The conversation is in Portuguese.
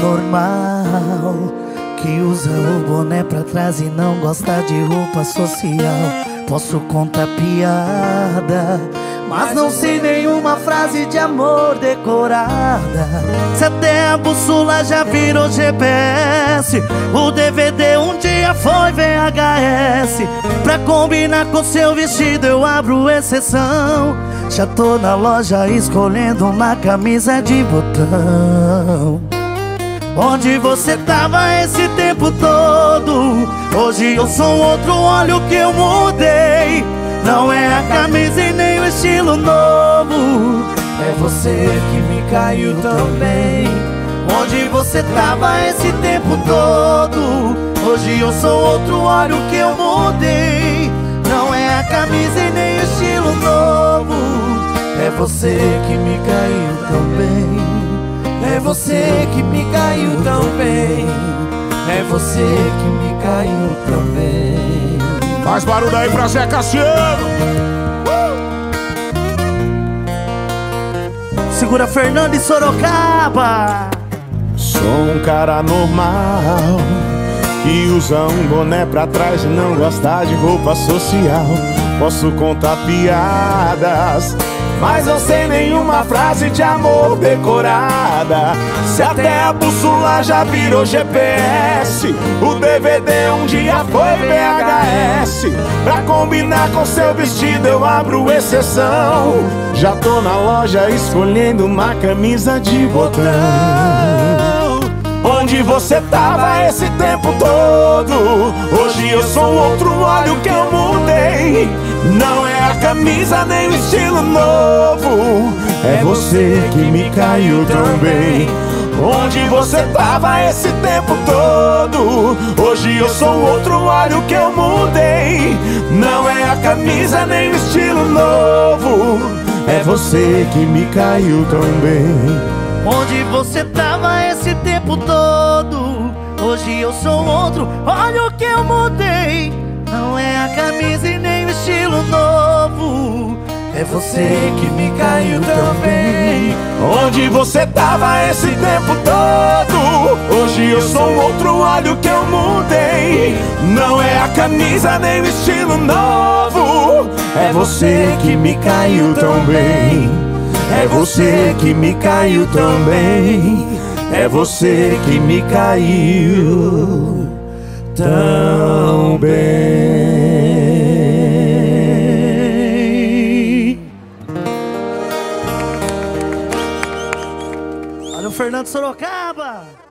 normal que usa o boné pra trás e não gosta de roupa social. Posso contar piada, mas não sei nenhuma frase de amor decorada. Se até a bússola já virou GPS, o DVD um dia foi VHS. Pra combinar com seu vestido, eu abro exceção. Já tô na loja escolhendo uma camisa de botão. Onde você tava esse tempo todo? Hoje eu sou outro, olha o que eu mudei. Estilo novo. É você que me caiu também. Onde você tava esse tempo todo? Hoje eu sou outro, olha o que eu mudei. Não é a camisa e nem o estilo novo. É você que me caiu também. É você que me caiu tão bem. É você que me caiu também. Faz barulho aí pra Zé Cassiano. Segura Fernando e Sorocaba. Sou um cara normal que usa um boné pra trás e não gosta de roupa social. Posso contar piadas, mas não sei nenhuma frase de amor decorada. Se até a bússola já virou GPS, o DVD um dia foi VHS. Pra combinar com seu vestido, eu abro exceção. Já tô na loja escolhendo uma camisa de botão. Onde você tava esse tempo todo? Hoje eu sou outro, olha que eu Não é a camisa nem o estilo novo. É você que me caiu também. Onde você tava esse tempo todo? Hoje eu sou outro, olha o que eu mudei. Não é a camisa nem o estilo novo. É você que me caiu também. Onde você tava esse tempo todo? Hoje eu sou outro, olha o que eu mudei. É você que me caiu também. Onde você tava esse tempo todo? Hoje eu sou outro, olha o que eu mudei. Não é a camisa nem o estilo novo. É você que me caiu tão bem. É você que me caiu também. É você que me caiu tão bem. O Fernando Sorocaba.